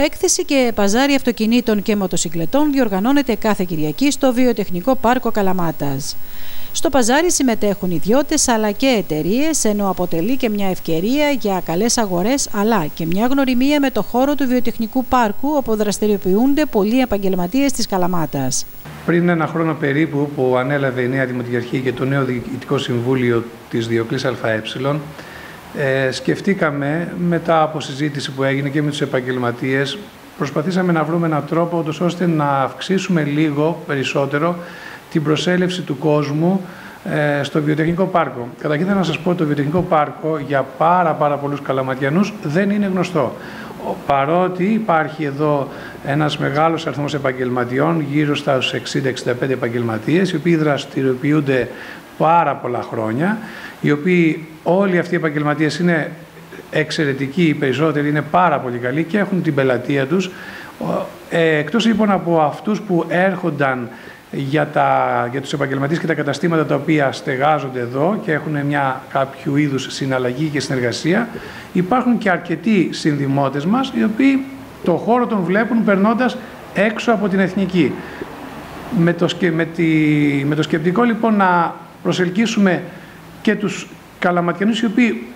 Έκθεση και παζάρι αυτοκινήτων και μοτοσυκλετών διοργανώνεται κάθε Κυριακή στο Βιοτεχνικό Πάρκο Καλαμάτας. Στο παζάρι συμμετέχουν ιδιώτες αλλά και εταιρείες, ενώ αποτελεί και μια ευκαιρία για καλές αγορές αλλά και μια γνωριμία με το χώρο του Βιοτεχνικού Πάρκου, όπου δραστηριοποιούνται πολλοί επαγγελματίες της Καλαμάτας. Πριν ένα χρόνο περίπου που ανέλαβε η νέα Δημοτική και το νέο Διοικητικό Συμβούλιο της Διοκλής ΑΕ, ε, σκεφτήκαμε μετά από συζήτηση που έγινε και με τους επαγγελματίες, προσπαθήσαμε να βρούμε έναν τρόπο ώστε να αυξήσουμε λίγο περισσότερο την προσέλευση του κόσμου ε, στο βιοτεχνικό πάρκο. Καταρχήν θέλω να σας πω ότι το βιοτεχνικό πάρκο για πάρα πάρα πολλούς καλαματιανούς δεν είναι γνωστό. Παρότι υπάρχει εδώ ένας μεγάλος αριθμός επαγγελματιών, γύρω στα 60-65 επαγγελματίες, οι οποίοι δραστηριοποιούνται πάρα πολλά χρόνια, οι οποίοι όλοι αυτοί οι επαγγελματίες είναι εξαιρετικοί, οι περισσότεροι είναι πάρα πολύ καλοί και έχουν την πελατεία τους. Ε, εκτός λοιπόν από αυτούς που έρχονταν για, τα, για τους επαγγελματίες και τα καταστήματα τα οποία στεγάζονται εδώ και έχουν μια κάποιο είδους συναλλαγή και συνεργασία, υπάρχουν και αρκετοί συνδημότες μας οι οποίοι το χώρο τον βλέπουν περνώντας έξω από την εθνική. Με το, με, τη, με το σκεπτικό λοιπόν να προσελκύσουμε και τους καλαματιανούς οι οποίοι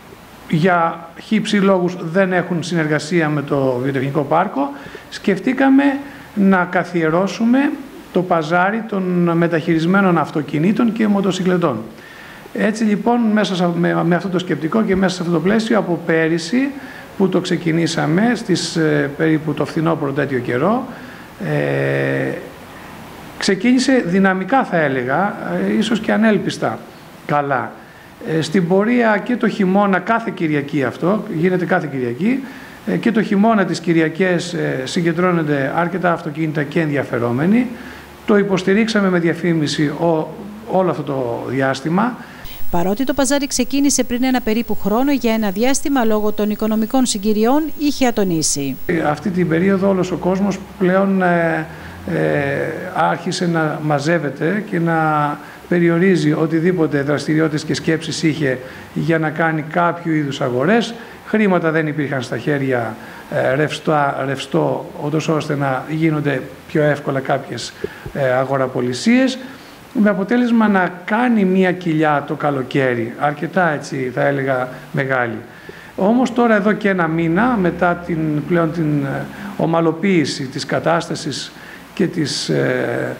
για χύψη λόγους δεν έχουν συνεργασία με το βιοτεχνικό πάρκο, σκεφτήκαμε να καθιερώσουμε το παζάρι των μεταχειρισμένων αυτοκινήτων και μοτοσυκλετών. Έτσι λοιπόν μέσα με, αυτό το σκεπτικό και μέσα σε αυτό το πλαίσιο από πέρυσι που το ξεκινήσαμε στις ε, περίπου το φθινόπωρο τέτοιο καιρό ε, ξεκίνησε δυναμικά θα έλεγα, ε, ίσως και ανέλπιστα καλά. Ε, στην πορεία και το χειμώνα κάθε Κυριακή αυτό, γίνεται κάθε Κυριακή, και το χειμώνα τις Κυριακές συγκεντρώνονται αρκετά αυτοκίνητα και ενδιαφερόμενοι. Το υποστηρίξαμε με διαφήμιση όλο αυτό το διάστημα. Παρότι το παζάρι ξεκίνησε πριν ένα περίπου χρόνο για ένα διάστημα λόγω των οικονομικών συγκυριών, είχε ατονίσει. Αυτή την περίοδο όλος ο κόσμος πλέον ε, ε, άρχισε να μαζεύεται και να περιορίζει οτιδήποτε δραστηριότητες και σκέψεις είχε για να κάνει κάποιο είδους αγορές. Χρήματα δεν υπήρχαν στα χέρια ε, ρευστά, ρευστό, ώστε να γίνονται πιο εύκολα κάποιες ε, αγοραπολισίες με αποτέλεσμα να κάνει μία κοιλιά το καλοκαίρι, αρκετά έτσι θα έλεγα μεγάλη. Όμως τώρα εδώ και ένα μήνα μετά την, πλέον την ε, ομαλοποίηση της κατάστασης και της ε,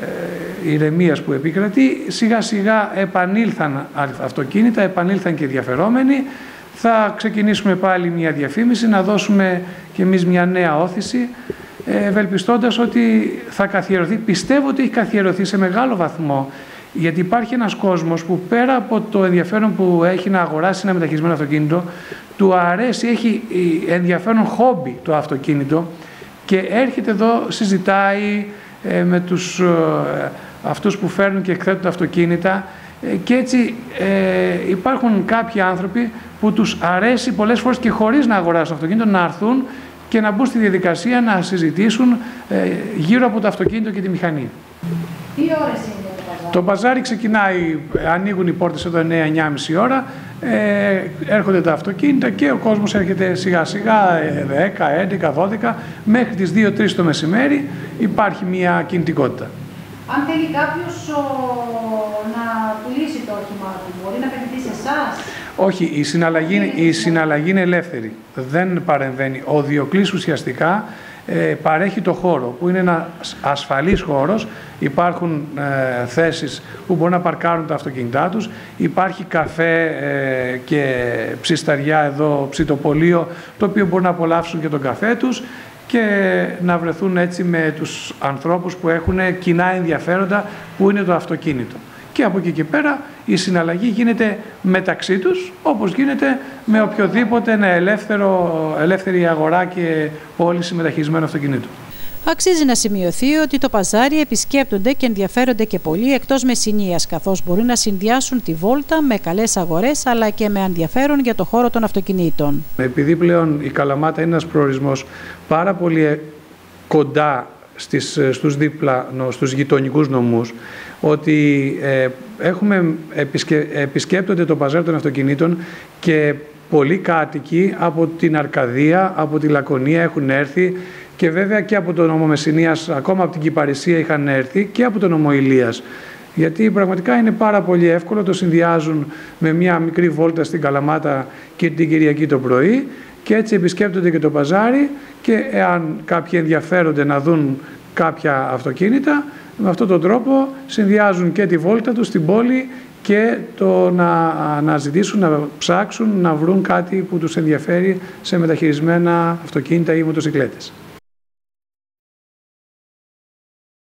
ε, ηρεμίας που επικρατεί, σιγά σιγά επανήλθαν αυτοκίνητα, επανήλθαν και ενδιαφερόμενοι. Θα ξεκινήσουμε πάλι μια διαφήμιση, να δώσουμε και εμείς μια νέα όθηση ευελπιστώντας ότι θα καθιερωθεί, πιστεύω ότι έχει καθιερωθεί σε μεγάλο βαθμό γιατί υπάρχει ένας κόσμος που πέρα από το ενδιαφέρον που έχει να αγοράσει ένα μεταχειρισμένο αυτοκίνητο, του αρέσει, έχει ενδιαφέρον χόμπι το αυτοκίνητο και έρχεται εδώ, συζητάει ε, με τους, ε, αυτούς που φέρνουν και εκθέτουν τα αυτοκίνητα ε, και έτσι ε, υπάρχουν κάποιοι άνθρωποι που τους αρέσει πολλές φορές και χωρίς να αγοράσουν αυτοκίνητο να έρθουν και να μπουν στη διαδικασία να συζητήσουν ε, γύρω από το αυτοκίνητο και τη μηχανή. Τι ώρες είναι; Το παζάρι; Το παζάρι ξεκινάει, ανοίγουν οι πόρτες εδώ 9-9.30 ώρα, ε, έρχονται τα αυτοκίνητα και ο κόσμος έρχεται σιγά σιγά 10, 11, 12, μέχρι τις 2-3 το μεσημέρι υπάρχει μια κινητικότητα. Αν θέλει κάποιος να πουλήσει το όχημά του, μπορεί να απευθυνθεί σε εσάς; Όχι, η συναλλαγή, η συναλλαγή είναι ελεύθερη. Δεν παρεμβαίνει. Ο Διοκλής ουσιαστικά ε, παρέχει το χώρο, που είναι ένας ασφαλής χώρος. Υπάρχουν ε, θέσεις που μπορούν να παρκάρουν τα αυτοκίνητά τους. Υπάρχει καφέ ε, και ψισταριά εδώ, ψητοπολείο, το οποίο μπορούν να απολαύσουν και τον καφέ τους και να βρεθούν έτσι με τους ανθρώπους που έχουν κοινά ενδιαφέροντα που είναι το αυτοκίνητο. Και από εκεί και πέρα η συναλλαγή γίνεται μεταξύ τους όπως γίνεται με οποιοδήποτε ένα ελεύθερο, ελεύθερη αγορά και πώληση μεταχειρισμένου αυτοκινήτου. Αξίζει να σημειωθεί ότι το παζάρι επισκέπτονται και ενδιαφέρονται και πολλοί εκτός Μεσσηνίας, καθώς μπορούν να συνδυάσουν τη βόλτα με καλές αγορές αλλά και με ενδιαφέρον για το χώρο των αυτοκινήτων. Επειδή πλέον η Καλαμάτα είναι ένας προορισμός πάρα πολύ κοντά στις, στους δίπλα, στους γειτονικούς νομούς, ότι ε, έχουμε επισκέπτονται το παζάρι των αυτοκινήτων και πολλοί κάτοικοι από την Αρκαδία, από τη Λακωνία έχουν έρθει και βέβαια και από τον νομό Μεσσηνίας, ακόμα από την Κυπαρισία είχαν έρθει και από τον νομό Ηλίας. Γιατί πραγματικά είναι πάρα πολύ εύκολο, το συνδυάζουν με μια μικρή βόλτα στην Καλαμάτα και την Κυριακή το πρωί και έτσι επισκέπτονται και το παζάρι και εάν κάποιοι ενδιαφέρονται να δουν κάποια αυτοκίνητα, με αυτόν τον τρόπο συνδυάζουν και τη βόλτα τους στην πόλη και το να αναζητήσουν, να ψάξουν, να βρουν κάτι που τους ενδιαφέρει σε μεταχειρισμένα αυτοκίνητα ή μοτοσυκλέτες.